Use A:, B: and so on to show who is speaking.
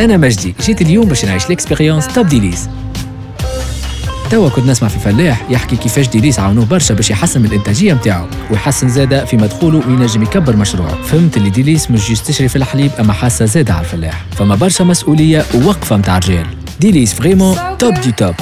A: أنا مجدي. جيت اليوم باش نعيش l'expérience top Délice توا كنت نسمع في فلاح يحكي كيفاش Délice عاونوه برشا باش يحسن من الإنتاجية نتاعو ويحسن زاده في مدخوله وينجم يكبر مشروعه. فهمت اللي Délice مش juste تشري في الحليب أما حاسة زاده على الفلاح. فما برشا مسؤولية ووقفة نتاع رجال Délice vraiment top des tops